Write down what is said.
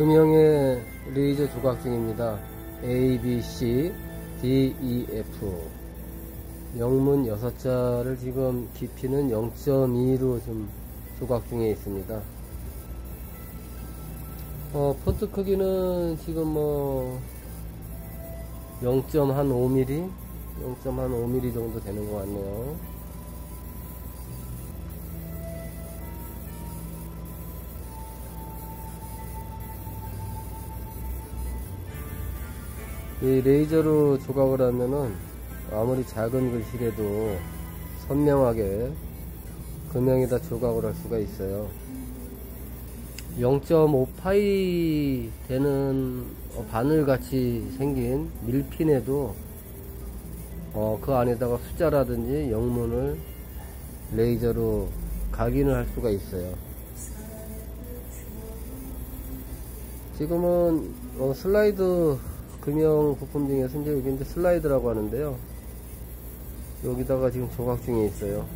금형의 레이저 조각 중입니다. A, B, C, D, E, F. 영문 6자를 지금 깊이는 0.2로 좀 조각 중에 있습니다. 어, 폰트 크기는 지금 뭐 0.5mm, 0.5mm 정도 되는 것 같네요. 이 레이저로 조각을 하면은 아무리 작은 글씨라도 선명하게 금형에다 조각을 할 수가 있어요. 0.5파이 되는 바늘 같이 생긴 밀핀에도 어, 그 안에다가 숫자라든지 영문을 레이저로 각인을 할 수가 있어요. 지금은 어, 슬라이드 금형 부품 중에서 이제 여기 이제 슬라이드라고 하는데요. 여기다가 지금 조각 중에 있어요.